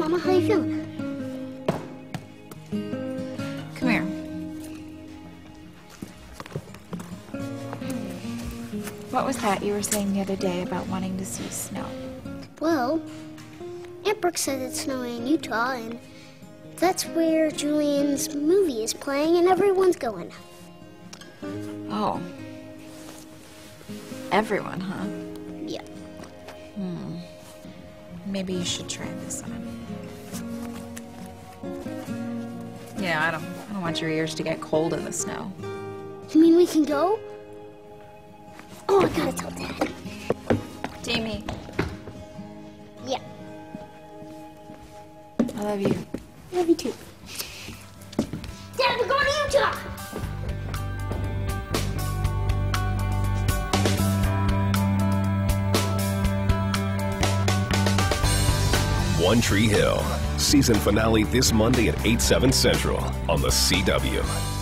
Mama, how you feeling? Come here. What was that you were saying the other day about wanting to see snow? Well, Aunt Brooke said it's snowing in Utah, and that's where Julian's movie is playing, and everyone's going. Oh. Everyone, huh? Yeah. Hmm. Maybe you should try this on. Yeah, I don't I don't want your ears to get cold in the snow. You mean we can go? Oh, I gotta tell Dad. Jamie, Yeah. I love you. I love you too. One Tree Hill. Season finale this Monday at 8, 7 central on the CW.